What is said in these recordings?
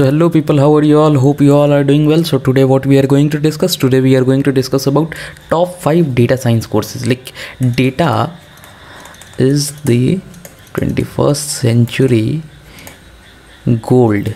so hello people how are you all? Hope you all are doing well. So today what we are going to discuss today we are going to discuss about top 5 data science courses. Like data is the 21st century gold.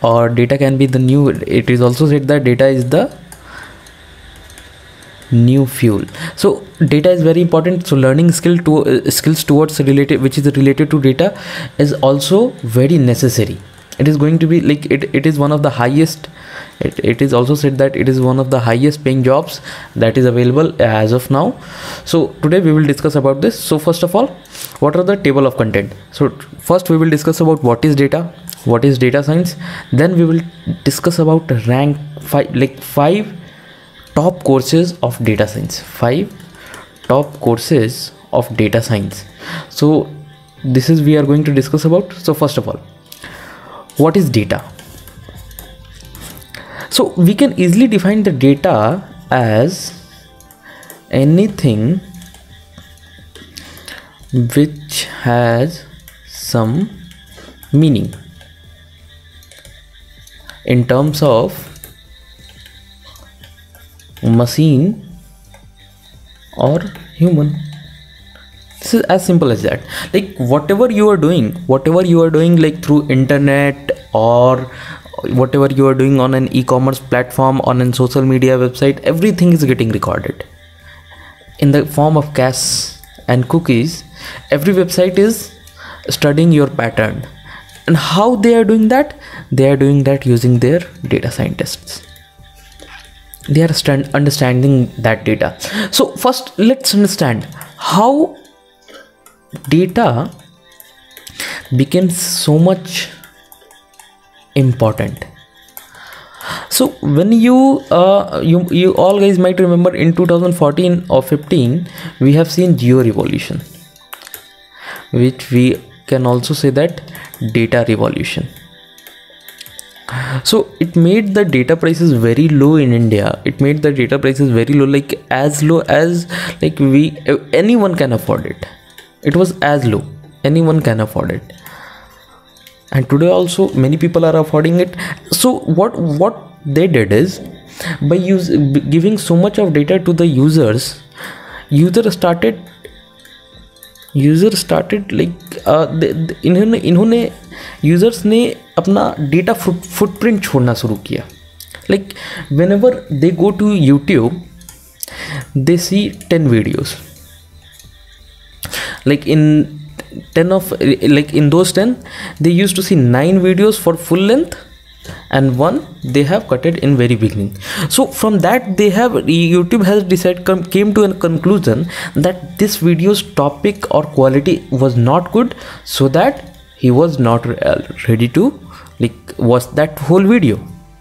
Or data can be the new it is also said that data is the new fuel. So data is very important. So learning skill to uh, skills towards related which is related to data is also very necessary it is going to be like it, it is one of the highest it, it is also said that it is one of the highest paying jobs that is available as of now. So today we will discuss about this. So first of all what are the table of content? So first we will discuss about what is data what is data science. Then we will discuss about rank five like five top courses of data science. Five top courses of data science. So this is we are going to discuss about. So first of all what is data? So we can easily define the data as anything which has some meaning in terms of machine or human is as simple as that. Like whatever you are doing whatever you are doing like through internet or whatever you are doing on an e-commerce platform on a social media website everything is getting recorded. In the form of cache and cookies every website is studying your pattern. And how they are doing that? They are doing that using their data scientists. They are stand, understanding that data. So first let's understand how data becomes so much important. So when you uh, you you all guys might remember in 2014 or 15 we have seen Jio revolution which we can also say that data revolution. So it made the data prices very low in india. It made the data prices very low like as low as like we anyone can afford it it was as low anyone can afford it and today also many people are affording it so what what they did is by use giving so much of data to the users user started user started like इन्होंने इन्होंने users ने अपना data foot footprint छोड़ना शुरू किया like whenever they go to YouTube they see ten videos like in 10 of like in those 10 they used to see 9 videos for full length and one they have cut it in very beginning. So from that they have youtube has decided come, came to a conclusion that this video's topic or quality was not good so that he was not ready to like watch that whole video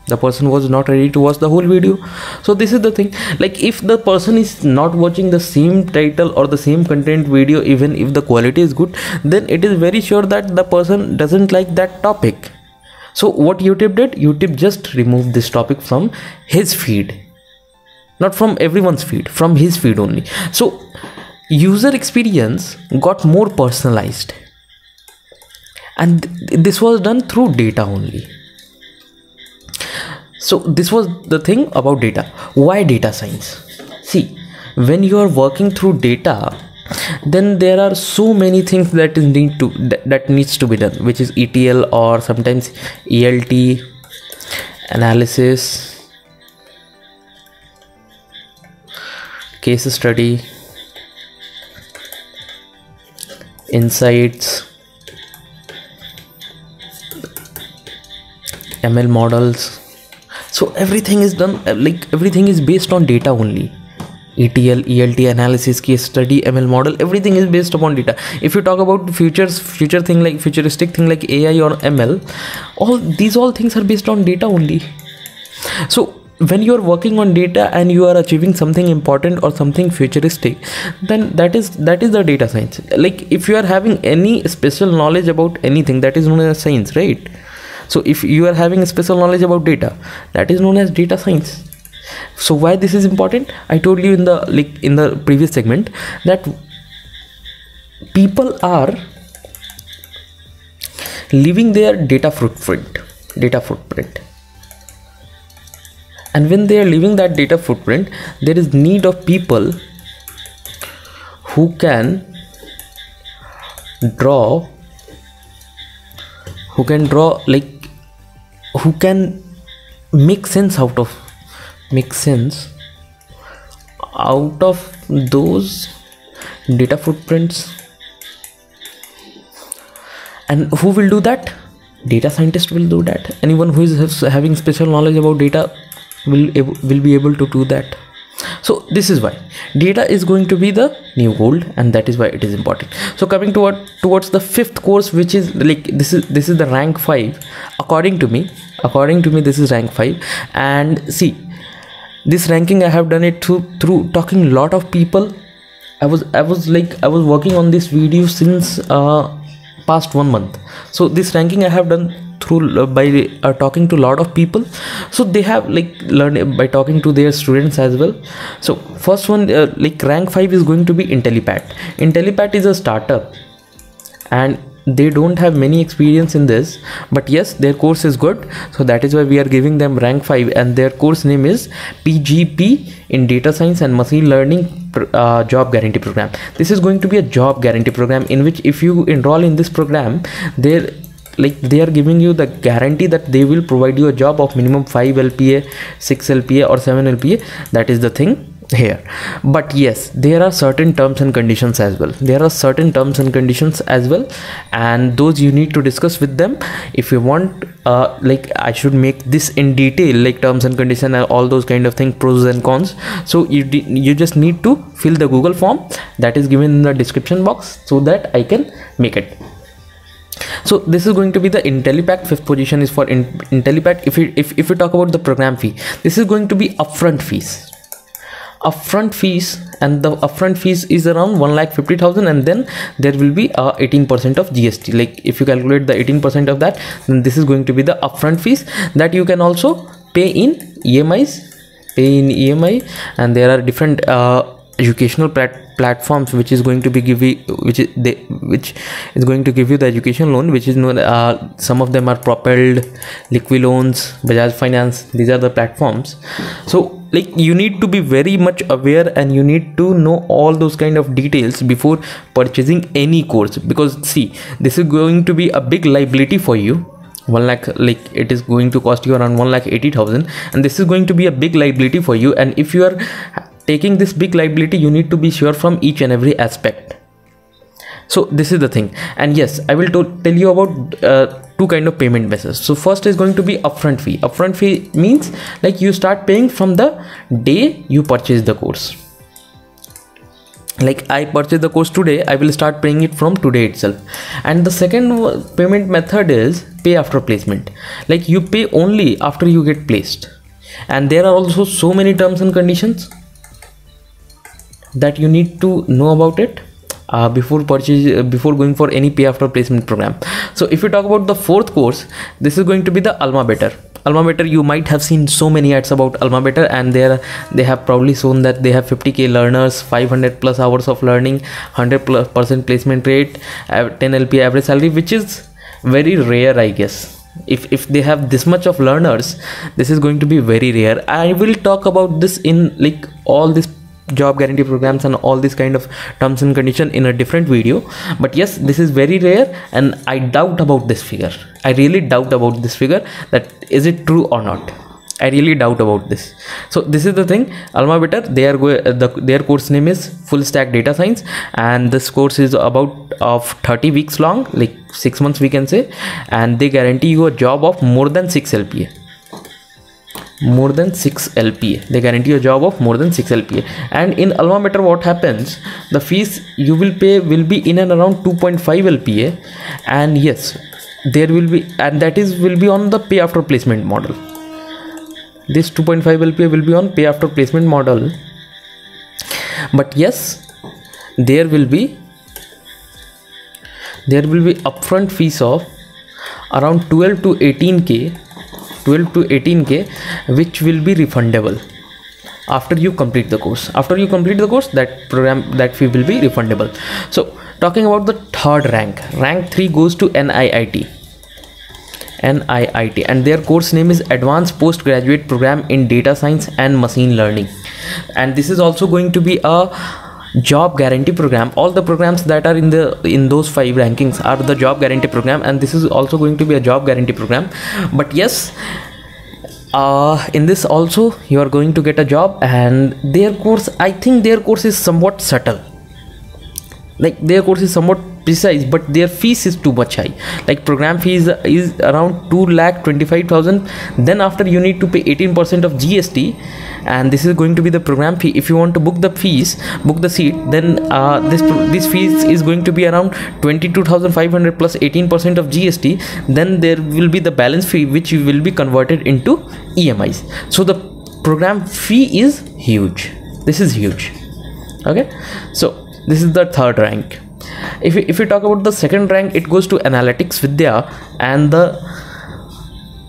the person was not ready to watch the whole video. So this is the thing. Like if the person is not watching the same title or the same content video even if the quality is good then it is very sure that the person doesn't like that topic. So what youtube did? Youtube just removed this topic from his feed. Not from everyone's feed from his feed only. So user experience got more personalized. And th this was done through data only so this was the thing about data. Why data science? See when you are working through data then there are so many things that is need to that, that needs to be done which is etl or sometimes elt analysis case study insights ml models so everything is done uh, like everything is based on data only. Etl elt analysis case study ml model everything is based upon data. If you talk about futures future thing like futuristic thing like ai or ml all these all things are based on data only. So when you are working on data and you are achieving something important or something futuristic then that is that is the data science. Like if you are having any special knowledge about anything that is known as science right so if you are having a special knowledge about data that is known as data science. So why this is important? I told you in the like in the previous segment that people are leaving their data footprint data footprint. And when they are leaving that data footprint there is need of people who can draw who can draw like who can make sense out of make sense out of those data footprints? And who will do that? Data scientist will do that. Anyone who is having special knowledge about data will will be able to do that so this is why. Data is going to be the new gold and that is why it is important. So coming toward towards the fifth course which is like this is this is the rank 5 according to me according to me this is rank 5 and see this ranking i have done it through through talking lot of people. I was i was like i was working on this video since uh past one month. So this ranking i have done through uh, by uh, talking to a lot of people. So they have like learned by talking to their students as well. So first one uh, like rank 5 is going to be Intellipaat Intellipaat is a startup and they don't have many experience in this but yes their course is good. So that is why we are giving them rank 5 and their course name is pgp in data science and machine learning uh, job guarantee program. This is going to be a job guarantee program in which if you enroll in this program there like they are giving you the guarantee that they will provide you a job of minimum 5 lpa 6 lpa or 7 lpa that is the thing here. But yes there are certain terms and conditions as well. There are certain terms and conditions as well. And those you need to discuss with them. If you want uh, like i should make this in detail like terms and condition and all those kind of thing pros and cons. So you you just need to fill the google form that is given in the description box so that i can make it so this is going to be the Intellipaat fifth position is for in, if we if, if we talk about the program fee this is going to be upfront fees. Upfront fees and the upfront fees is around 1 lakh 50,000 and then there will be a 18% of GST like if you calculate the 18% of that then this is going to be the upfront fees that you can also pay in EMIs pay in EMI and there are different uh, educational plat platforms which is going to be give you which is they which is going to give you the education loan which is known uh, some of them are Propelld liquid loans bajaj finance these are the platforms. So like you need to be very much aware and you need to know all those kind of details before purchasing any course. Because see this is going to be a big liability for you. One lakh like it is going to cost you around one lakh eighty thousand and this is going to be a big liability for you. And if you are taking this big liability you need to be sure from each and every aspect. So this is the thing. And yes i will tell you about uh, two kind of payment methods. So first is going to be upfront fee. Upfront fee means like you start paying from the day you purchase the course. Like i purchase the course today i will start paying it from today itself. And the second payment method is pay after placement. Like you pay only after you get placed. And there are also so many terms and conditions that you need to know about it uh, before purchase uh, before going for any pay after placement program. So if you talk about the fourth course this is going to be the AlmaBetter. Alma better you might have seen so many ads about AlmaBetter and there they have probably shown that they have 50k learners 500 plus hours of learning 100 plus percent placement rate 10 lp average salary which is very rare i guess. If if they have this much of learners this is going to be very rare. I will talk about this in like all this job guarantee programs and all these kind of terms and condition in a different video. But yes this is very rare and i doubt about this figure. I really doubt about this figure that is it true or not. I really doubt about this. So this is the thing. AlmaBetter they are going the their course name is full stack data science and this course is about of 30 weeks long like six months we can say. And they guarantee you a job of more than 6 lpa more than 6 LPA. They guarantee a job of more than 6 LPA. And in AlmaBetter, what happens? The fees you will pay will be in and around 2.5 LPA. And yes, there will be, and that is will be on the pay after placement model. This 2.5 LPA will be on pay after placement model. But yes, there will be there will be upfront fees of around 12 to 18k 12 to 18k which will be refundable after you complete the course. After you complete the course that program that fee will be refundable. So talking about the third rank rank 3 goes to NIIT NIIT and their course name is Advanced Postgraduate Program in Data Science and Machine Learning. And this is also going to be a job guarantee program. All the programs that are in the in those five rankings are the job guarantee program and this is also going to be a job guarantee program. But yes uh, in this also you are going to get a job and their course i think their course is somewhat subtle. Like their course is somewhat precise but their fees is too much high. Like program fees is around 2 lakh 25000 then after you need to pay 18% of gst and this is going to be the program fee. If you want to book the fees book the seat then uh, this this fees is going to be around 22500 plus 18% of gst then there will be the balance fee which will be converted into emis so the program fee is huge. This is huge. Okay? So this is the third rank if we, if we talk about the second rank it goes to Analytics Vidhya and the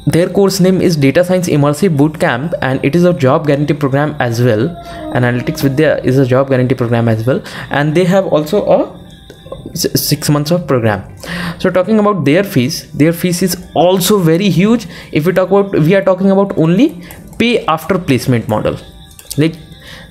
their course name is data science immersive bootcamp and it is a job guarantee program as well. Analytics Vidhya is a job guarantee program as well. And they have also a six months of program. So talking about their fees their fees is also very huge. If we talk about we are talking about only pay after placement model. Like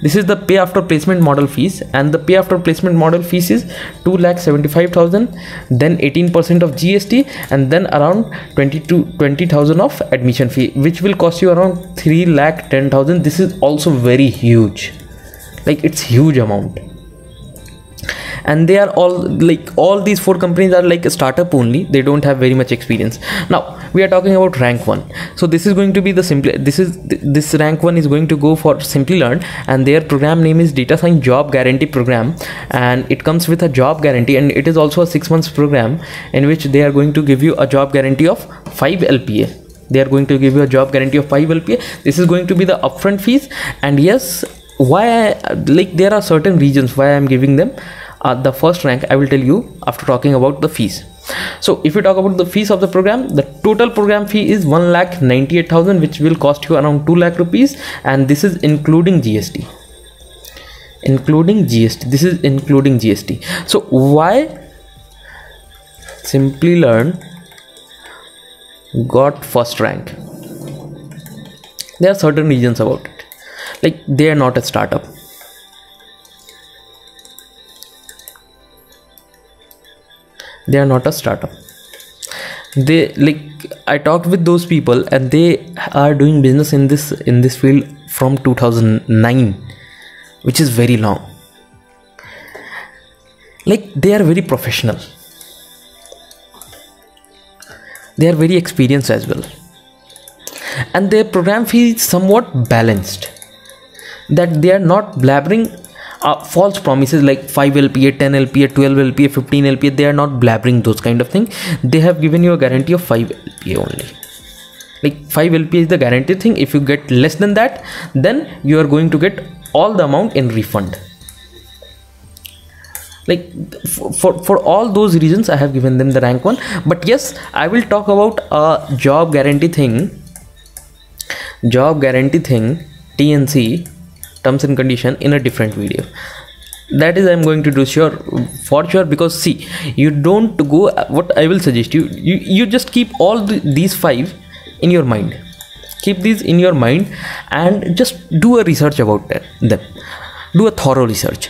this is the pay after placement model fees and the pay after placement model fees is 2 lakh 75000 then 18% of gst and then around 22 20000 of admission fee which will cost you around 3 lakh 10000 this is also very huge. Like it's huge amount and they are all like all these four companies are like a startup only. They don't have very much experience. Now we are talking about rank one. So this is going to be the simple this is this rank one is going to go for Simplilearn and their program name is data science job guarantee program. And it comes with a job guarantee and it is also a six months program in which they are going to give you a job guarantee of 5 lpa they are going to give you a job guarantee of 5 lpa this is going to be the upfront fees. And yes why I, like there are certain reasons why i'm giving them uh, the first rank i will tell you after talking about the fees. So if you talk about the fees of the program the total program fee is 1 lakh 98000 which will cost you around 2 lakh rupees and this is including gst including gst this is including gst so why Simplilearn got first rank? There are certain reasons about it. Like they are not a startup they are not a startup. They like i talked with those people and they are doing business in this in this field from 2009 which is very long. Like they are very professional. They are very experienced as well. And their program feels somewhat balanced that they are not blabbering uh, false promises like 5 lpa 10 lpa 12 lpa 15 lpa they are not blabbering those kind of thing. They have given you a guarantee of 5 lpa only. Like 5 lpa is the guaranteed thing. If you get less than that then you are going to get all the amount in refund. Like for, for all those reasons i have given them the rank one. But yes i will talk about a job guarantee thing. Job guarantee thing tnc terms and condition in a different video. That is i'm going to do sure for sure because see you don't go what i will suggest you you, you just keep all the, these five in your mind. Keep these in your mind and just do a research about them. Do a thorough research.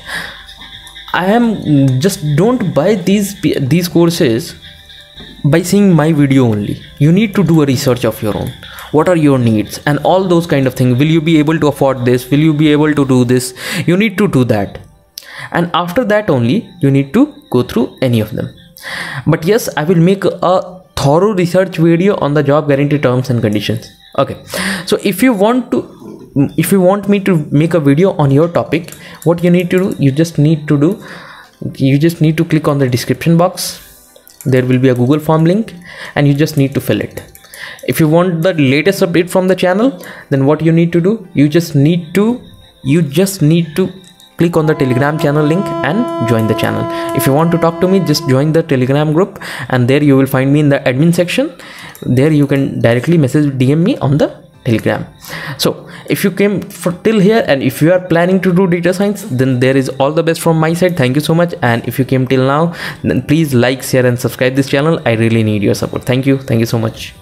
I am just don't buy these these courses by seeing my video only. You need to do a research of your own what are your needs? And all those kind of things will you be able to afford this? Will you be able to do this? You need to do that. And after that only you need to go through any of them. But yes i will make a thorough research video on the job guarantee terms and conditions. Okay. So if you want to if you want me to make a video on your topic what you need to do you just need to do you just need to click on the description box. There will be a google form link and you just need to fill it if you want the latest update from the channel then what you need to do you just need to you just need to click on the telegram channel link and join the channel. If you want to talk to me just join the telegram group and there you will find me in the admin section. There you can directly message dm me on the telegram. So if you came for till here and if you are planning to do data science then there is all the best from my side. Thank you so much. And if you came till now then please like share and subscribe this channel. I really need your support. Thank you. Thank you so much